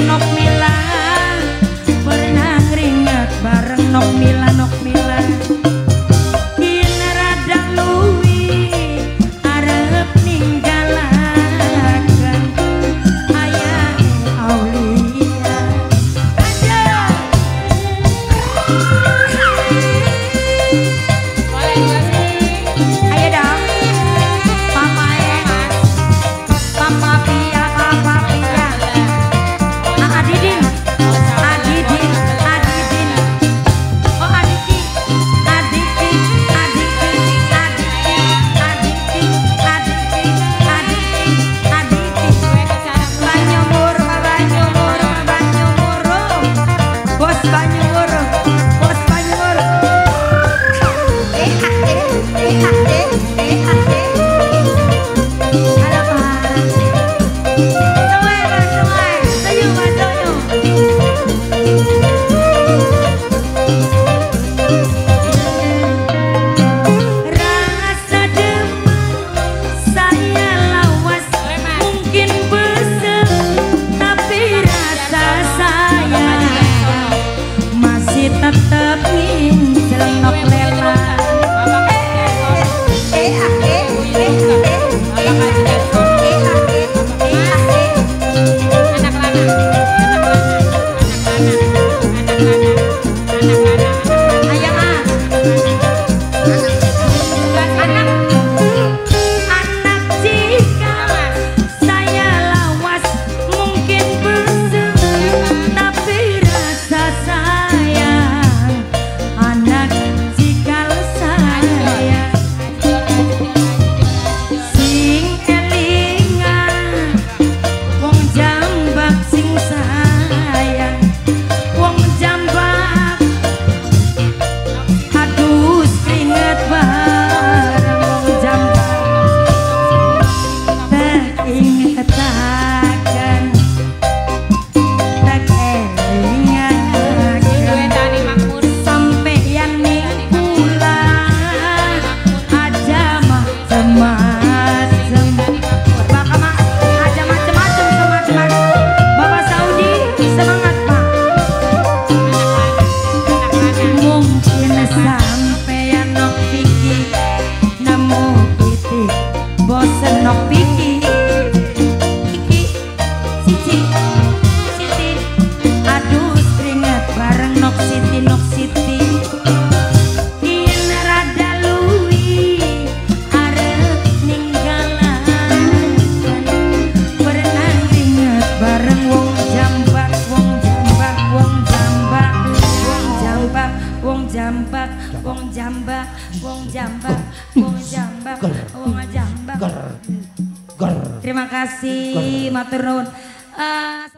no jambak, wong jambak, wong jambak, wong jambak. Terima kasih, matur nuwun. Uh,